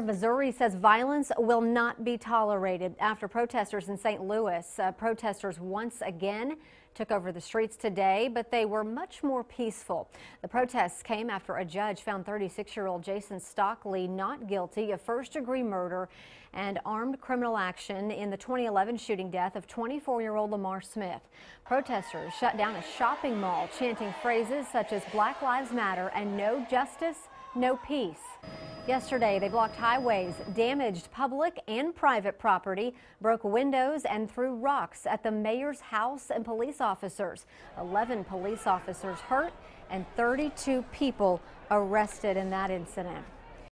Missouri says violence will not be tolerated after protesters in St. Louis. Uh, protesters once again took over the streets today, but they were much more peaceful. The protests came after a judge found 36-year-old Jason Stockley not guilty of first-degree murder and armed criminal action in the 2011 shooting death of 24-year-old Lamar Smith. Protesters shut down a shopping mall, chanting phrases such as Black Lives Matter and No Justice, No Peace. Yesterday, they blocked highways, damaged public and private property, broke windows, and threw rocks at the mayor's house and police officers. 11 police officers hurt and 32 people arrested in that incident.